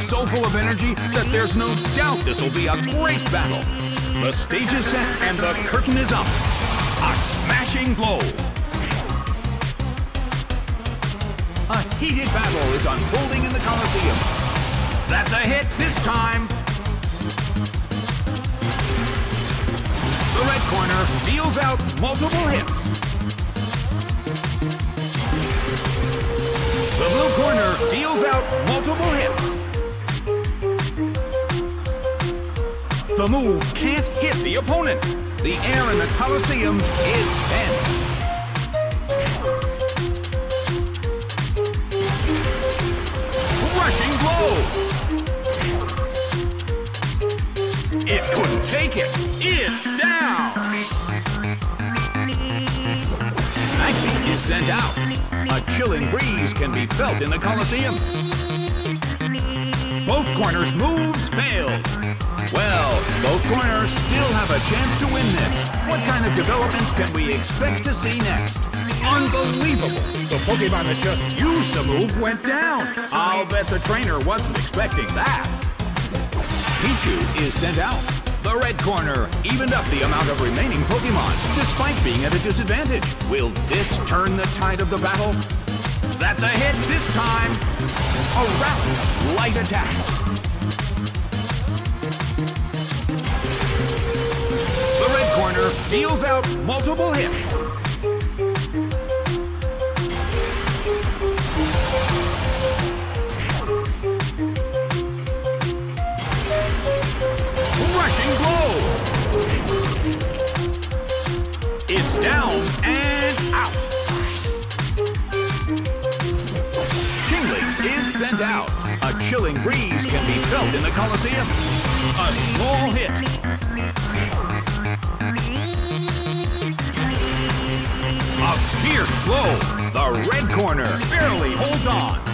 so full of energy that there's no doubt this will be a great battle. The stage is set and the curtain is up. A smashing blow. A heated battle is unfolding in the Coliseum. That's a hit this time. The red corner deals out multiple hits. The move can't hit the opponent. The air in the Coliseum is tense. Rushing blow. It couldn't take it. It's down. Magby is sent out. A chilling breeze can be felt in the Coliseum. Both corners' moves failed. Well, both corners still have a chance to win this. What kind of developments can we expect to see next? Unbelievable! The Pokemon that just used the move went down. I'll bet the trainer wasn't expecting that. Pichu is sent out. The red corner evened up the amount of remaining Pokemon, despite being at a disadvantage. Will this turn the tide of the battle? That's a hit this time. A rally light attacks. The red corner deals out multiple hits. A chilling breeze can be felt in the Coliseum. A small hit. A fierce blow. The red corner barely holds on.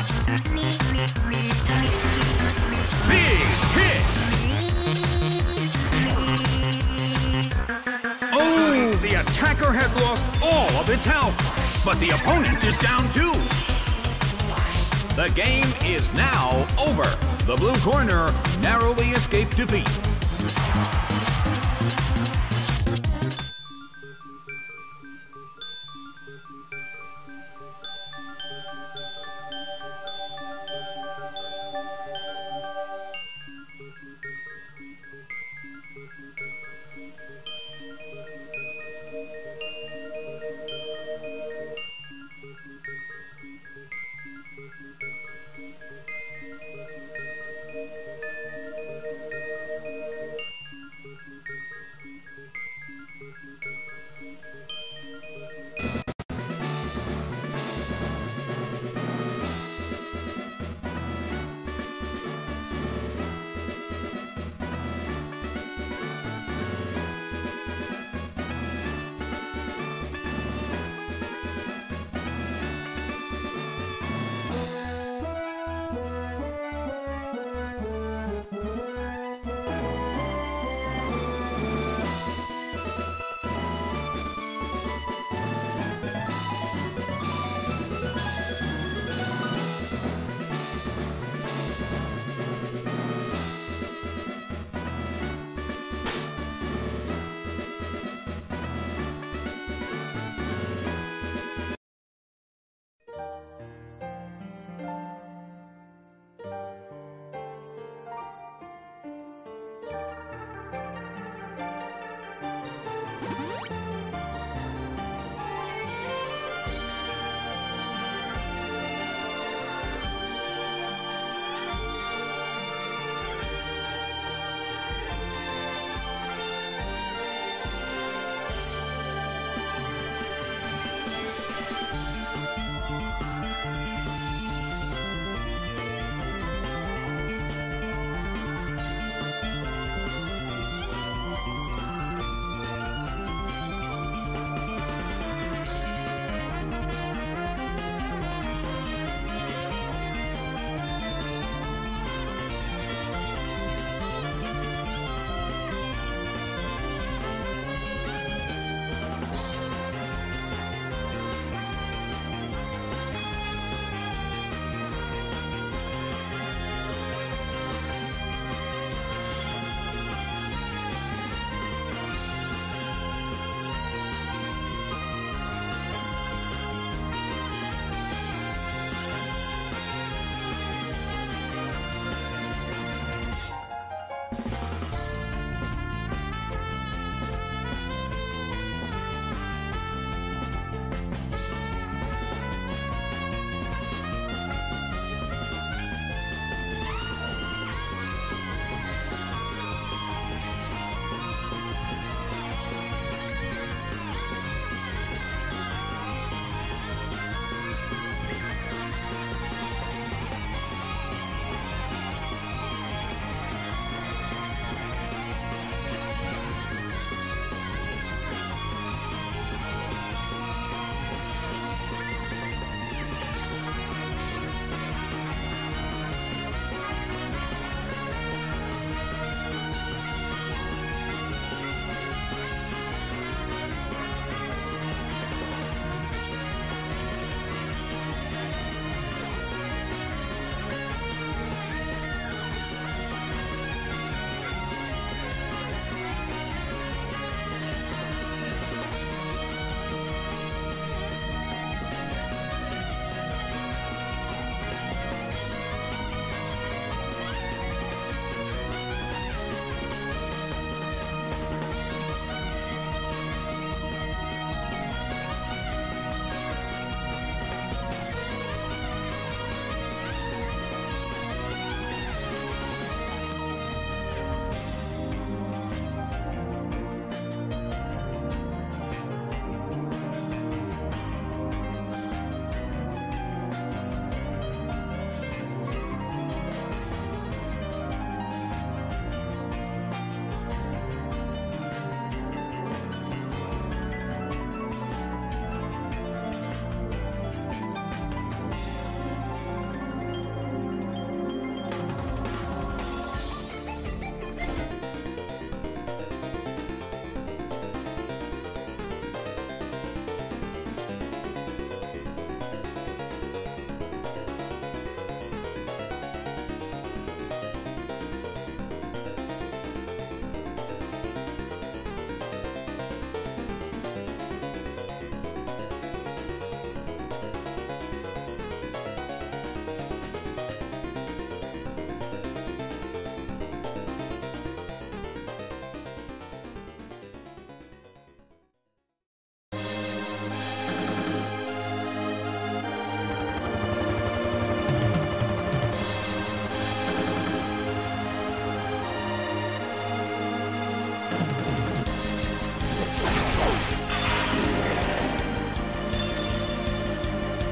Big hit. Oh, the attacker has lost all of its health, but the opponent is down too. The game is now over. The blue corner narrowly escaped defeat.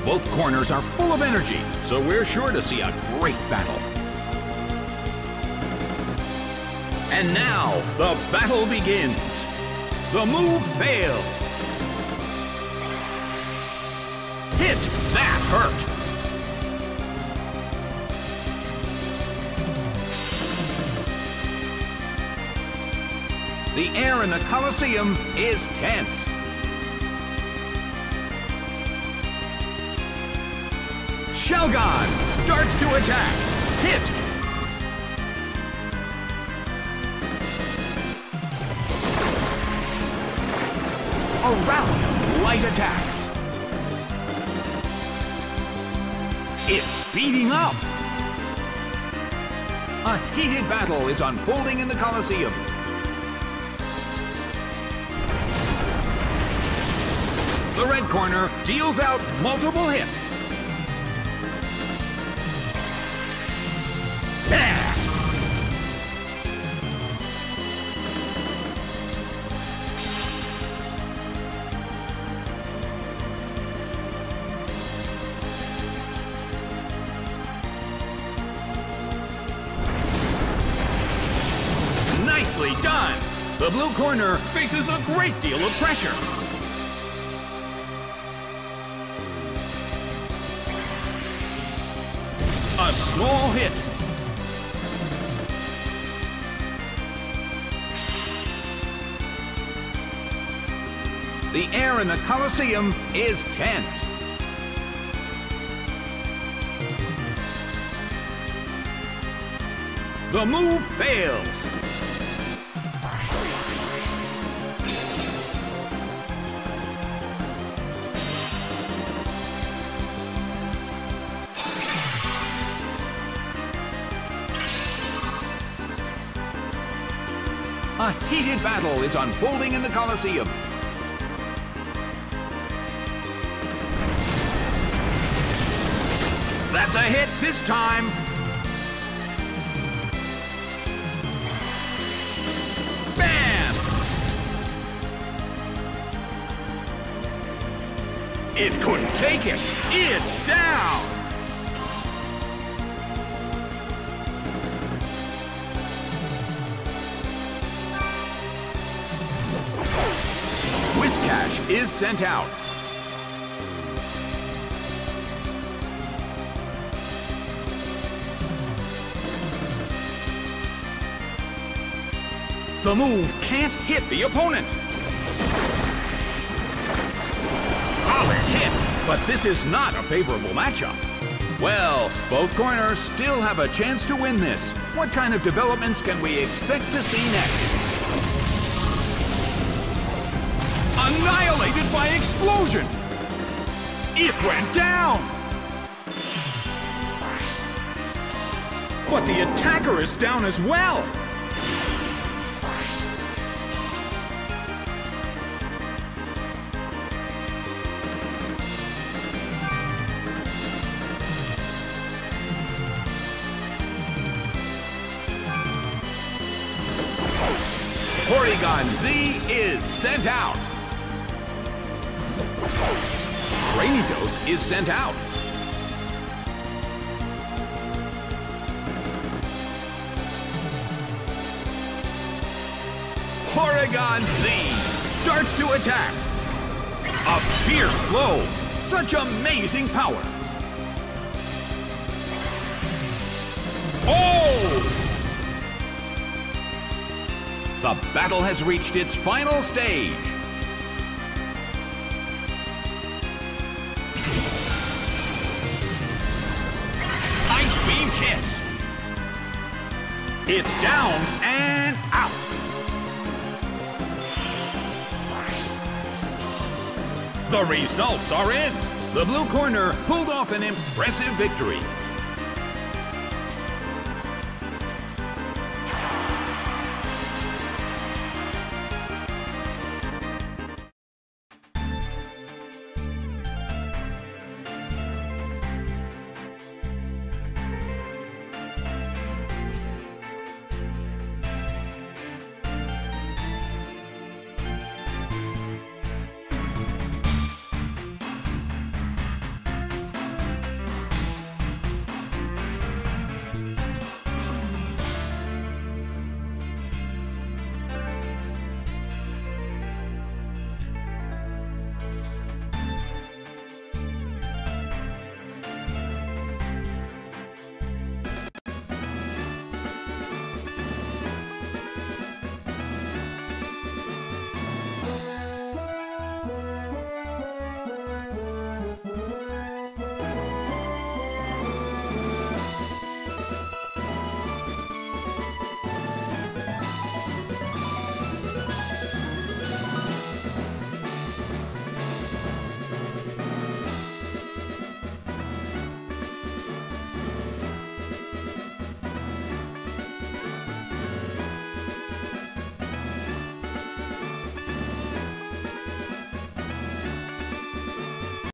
Both corners are full of energy, so we're sure to see a great battle. And now, the battle begins. The move fails. Hit! That hurt! The air in the Colosseum is tense. Shelgon starts to attack. Hit! A rally of light attacks. It's speeding up. A heated battle is unfolding in the Colosseum. The red corner deals out multiple hits. Blue corner faces a great deal of pressure. A small hit. The air in the Colosseum is tense. The move fails. A heated battle is unfolding in the Colosseum. That's a hit this time. Bam! It couldn't take it. It's down. Whiscash is sent out. The move can't hit the opponent. Solid hit, but this is not a favorable matchup. Well, both corners still have a chance to win this. What kind of developments can we expect to see next? Annihilated by explosion! It went down! But the attacker is down as well! Porygon Z is sent out. Rainidos is sent out. Porygon Z starts to attack. A fierce blow. Such amazing power. Oh! The battle has reached its final stage. It's down and out. The results are in. The blue corner pulled off an impressive victory.